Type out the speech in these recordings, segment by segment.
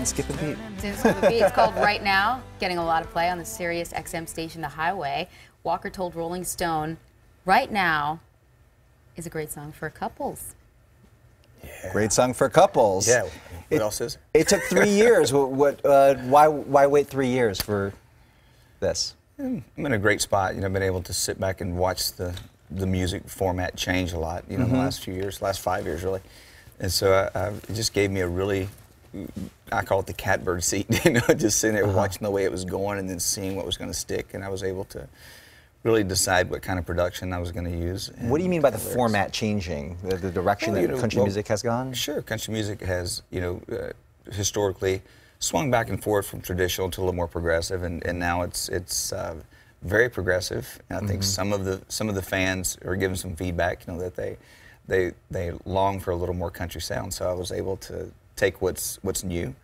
didn't skip a beat. Didn't skip a beat. It's called Right Now, getting a lot of play on the Sirius XM station, The Highway. Walker told Rolling Stone, Right Now is a great song for couples. Great song for couples. Yeah. What It- else is? It took three years. What? what uh, why? Why wait three years for this? Hmm, I'm in a great spot. You know, I've been able to sit back and watch the the music format change a lot. You know, in the mm-hmm. last few years, last five years really, and so I, I, it just gave me a really, I call it the catbird seat. You know, just sitting there watching the way it was going and then seeing what was going to stick, and I was able to really decide what kind of production I was going to use. What do you mean by the lyrics. format changing? The, the direction Well, that you know, country well, music has gone? Sure, country music has, you know, uh, historically swung back and forth from traditional to a little more progressive, and, and now it's it's uh, very progressive. And I think some of the some of the fans are giving some feedback, you know, that they they they long for a little more country sound. So I was able to take what's what's new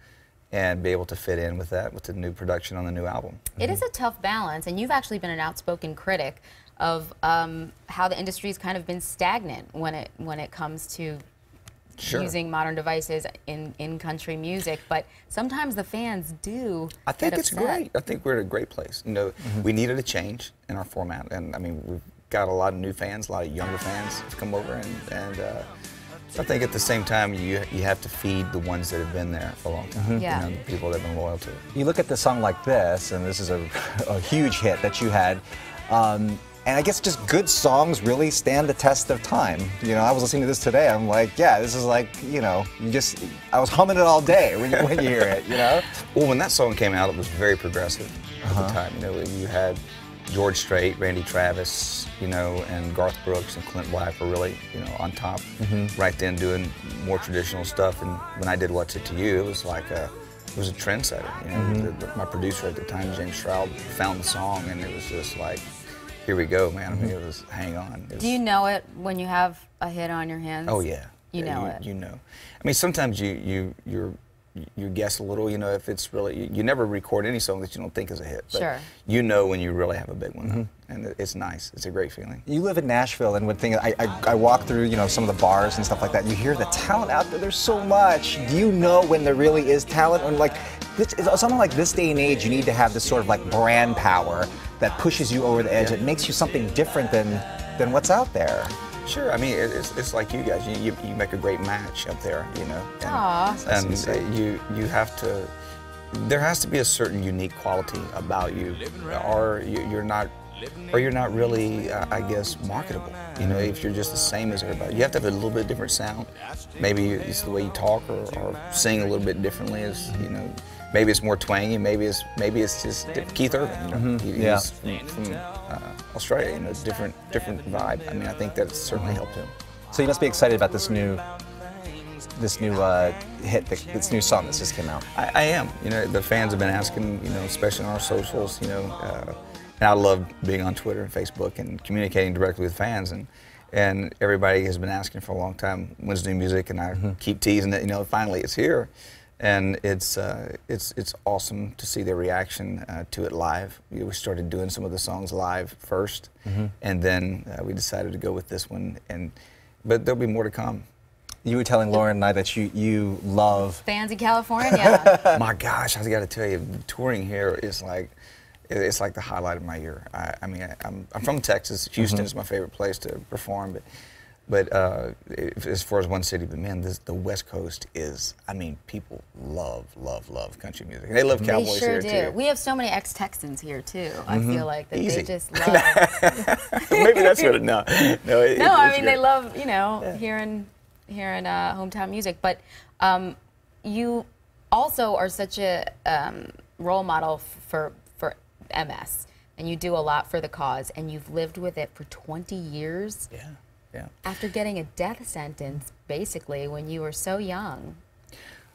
and be able to fit in with that with the new production on the new album. It is a tough balance, and you've actually been an outspoken critic of um, how the industry's kind of been stagnant when it when it comes to Sure. using modern devices in, in country music. But sometimes the fans do. I think get it's upset. great. I think we're at a great place. You know, we needed a change in our format, and I mean, we've got a lot of new fans, a lot of younger fans to come over, and, and uh, I think at the same time, you you have to feed the ones that have been there for a long time. Yeah. You know, the people that have been loyal to it. You look at the song like this, and this is a, a huge hit that you had. Um, and I guess just good songs really stand the test of time. You know, I was listening to this today. I'm like, yeah, this is like, you know, you just, I was humming it all day when you, when you hear it, you know? Well, when that song came out, it was very progressive at Uh-huh. the time. You know, you had George Strait, Randy Travis, you know, and Garth Brooks and Clint Black were really, you know, on top Mm-hmm. right then doing more traditional stuff. And when I did What's It to You, it was like a, it was a trendsetter. You know, Mm-hmm. the, the- my producer at the time, James Stroud, found the song, and it was just like, here we go, man. I mean, Mm-hmm. it was hang on. It Do you know it when you have a hit on your hands? Oh yeah. You Yeah, know you, it. You know. I mean, sometimes you you you're you guess a little. You know, if it's really you, you never record any song that you don't think is a hit. But Sure. You know when you really have a big one, Mm-hmm. and it's nice. It's a great feeling. You live in Nashville, and one thing I, I, I walk through, you know, some of the bars and stuff like that. You hear the talent out there. There's so much. Do you know when there really is talent? And like, this, something like this day and age, you need to have this sort of like brand power that pushes you over the edge. It makes you something different than than what's out there. Sure. I mean, it, it's, it's like you guys. You, you, you make a great match up there. You know. And, Aw. That's And you you have to. There has to be a certain unique quality about you, or you- you're not, or you're not really, uh, I guess, marketable. You know, if you're just the same as everybody, you have to have a little bit different sound. Maybe it's the way you talk or, or sing a little bit differently. As you know, maybe it's more twangy. Maybe it's maybe it's just Keith Urban. You know, He- Yeah. he's from, from uh, Australia. You know, different different vibe. I mean, I think that certainly helped him. So you must be excited about this new this new uh, hit, this new song that just came out. I, I am. You know, the fans have been asking, you know, especially on our socials, you know, uh, and I love being on Twitter and Facebook and communicating directly with fans. And, and everybody has been asking for a long time, when's new music? And I keep teasing it, you know, finally it's here. And it's, uh, it's, it's awesome to see their reaction uh, to it live. We we started doing some of the songs live 1st and then uh, we decided to go with this one. And, but there'll be more to come. You were telling Lauren and I that you you love Fans in California. my gosh, I got to tell you, touring here is like, it's like the highlight of my year. I, I mean, I, I'm, I'm from Texas. Houston is my favorite place to perform, but, but uh, as far as one city, but man, this, the West Coast is. I mean, people love, love, love country music. And they love they cowboys sure here do. too. We have so many ex-Texans here too. I feel like that Easy. they just love. Maybe that's what it. No, no. It, no, I it's mean they love you know hearing hearing uh, hometown music, but um, you also are such a um, role model for for MS, and you do a lot for the cause, and you've lived with it for 20 years Yeah, yeah. after getting a death sentence, basically when you were so young.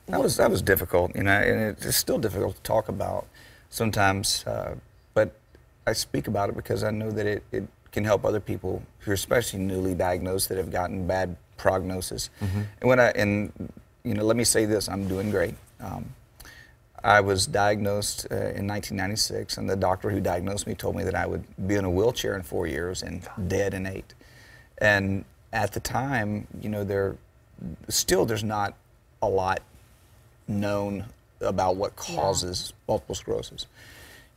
That was that was difficult, you know, and it's still difficult to talk about sometimes. Uh, but I speak about it because I know that it, it can help other people who are especially newly diagnosed that have gotten bad prognosis. And when I and you know, let me say this: I'm doing great. Um, I was diagnosed uh, in 1996, and the doctor who diagnosed me told me that I would be in a wheelchair in four years and dead in eight. And at the time, you know, there still there's not a lot known about what causes multiple sclerosis.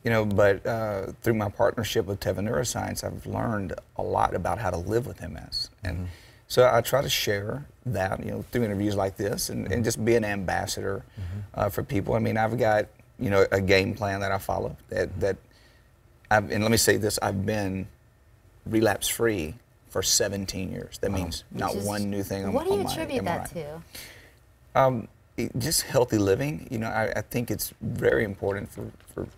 You know, but uh, through my partnership with Teva Neuroscience, I've learned a lot about how to live with MS, and so I try to share that, you know, through interviews like this, and, and just be an ambassador uh, for people. I mean, I've got you know a game plan that I follow that that, I've, and let me say this: I've been relapse free for 17 years. That means not is- one new thing on, What do you attribute that to? Um, it- just healthy living. You know, I, I think it's very important for, for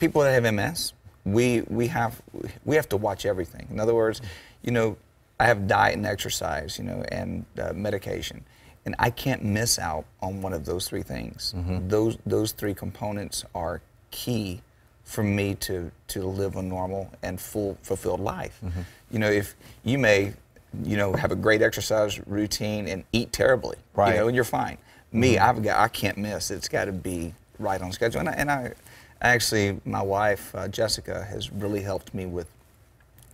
people that have MS. We we have we have to watch everything. In other words, you know, I have diet and exercise. You know, and uh, medication, and I can't miss out on one of those three things. Those those three components are key for me to to live a normal and full fulfilled life. Mm-hmm. You know, if you may, you know, have a great exercise routine and eat terribly, Right. you know, and you're fine. Me, mm-hmm. I've got I can't miss. It's got to be right on schedule. And I, and I actually, my wife uh, Jessica has really helped me with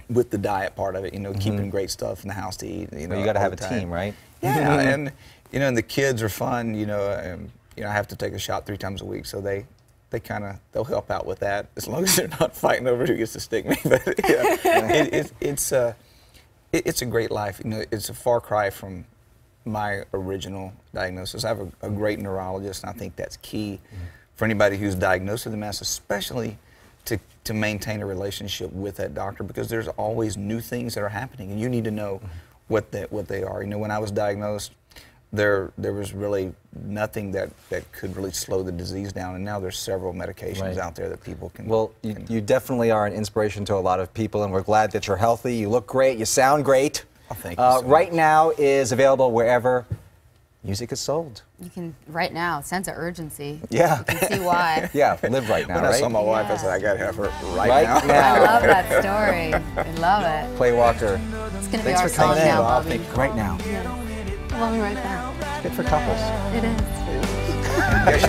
with the diet part of it. You know, mm-hmm. keeping great stuff in the house to eat. You know, Well, you got to have a time. team, right? Yeah, and you know, and the kids are fun. You know, and, you know, I have to take a shot three times a week, so they they kind of they'll help out with that as long as they're not fighting over who gets to stick me. But yeah, it, it, it's uh, it, it's a great life. You know, it's a far cry from my original diagnosis. I have a, a great neurologist, and I think that's key for anybody who's diagnosed with MS, especially to, to maintain a relationship with that doctor because there's always new things that are happening, and you need to know what that what they are. You know, when I was diagnosed, there there was really nothing that, that could really slow the disease down, and now there's several medications Right. out there that people can. Well, you, can- you definitely are an inspiration to a lot of people, and we're glad that you're healthy. You look great. You sound great. Oh, thank you Uh, so right much. now is available wherever music is sold. You can right now sense of urgency. Yeah. You can see why. Yeah, live right now, when I saw my wife, I said, I gotta have her right, Right now. now. I love that story. I love it. Clay Walker. It's gonna be Thanks our for coming song in. now, Rob. Bobby. Right now. We'll be right back. It's good for couples. It is. You guys